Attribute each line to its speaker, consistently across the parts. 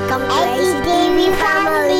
Speaker 1: Welcome to HDB family.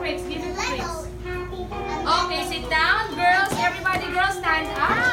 Speaker 2: Okay, sit down. Girls, everybody, girls, stand up.